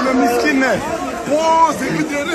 Ulan miskinler. Oo, seni diyorum.